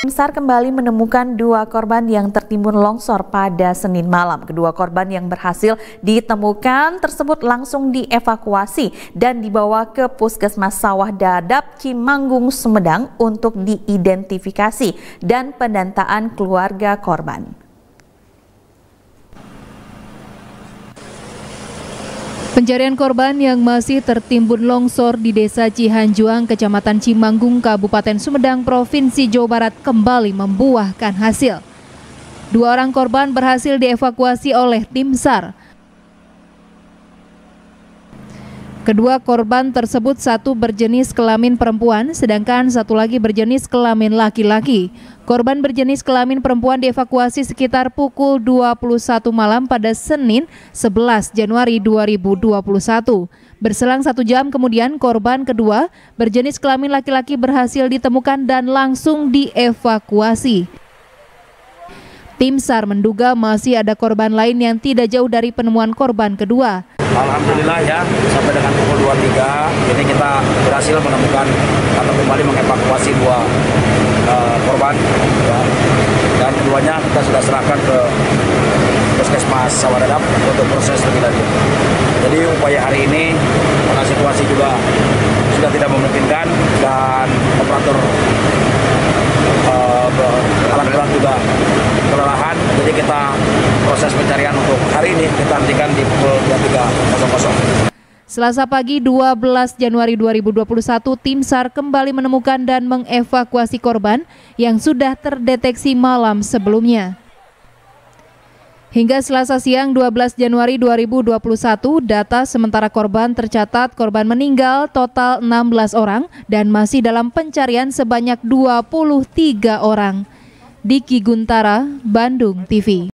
SAR kembali menemukan dua korban yang tertimbun longsor pada Senin malam. Kedua korban yang berhasil ditemukan tersebut langsung dievakuasi dan dibawa ke Puskesmas Sawah Dadap Cimanggung Sumedang untuk diidentifikasi dan pendataan keluarga korban. Pencarian korban yang masih tertimbun longsor di Desa Cihanjuang, Kecamatan Cimanggung, Kabupaten Sumedang, Provinsi Jawa Barat kembali membuahkan hasil. Dua orang korban berhasil dievakuasi oleh tim SAR. Kedua korban tersebut satu berjenis kelamin perempuan, sedangkan satu lagi berjenis kelamin laki-laki. Korban berjenis kelamin perempuan dievakuasi sekitar pukul 21 malam pada Senin 11 Januari 2021. Berselang satu jam kemudian korban kedua berjenis kelamin laki-laki berhasil ditemukan dan langsung dievakuasi. Tim SAR menduga masih ada korban lain yang tidak jauh dari penemuan korban kedua. Alhamdulillah ya sampai dengan pukul 23 ini kita berhasil menemukan atau kembali mengevakuasi dua uh, korban ya. dan keduanya kita sudah serahkan ke puskesmas Sawadadap untuk proses lebih lanjut. Jadi upaya hari ini karena situasi juga sudah tidak memungkinkan dan jadi kita proses pencarian untuk hari ini kita hentikan di pukul 23.00. Selasa pagi 12 Januari 2021, tim SAR kembali menemukan dan mengevakuasi korban yang sudah terdeteksi malam sebelumnya. Hingga Selasa siang 12 Januari 2021, data sementara korban tercatat korban meninggal total 16 orang dan masih dalam pencarian sebanyak 23 orang. Diki Guntara, Bandung TV.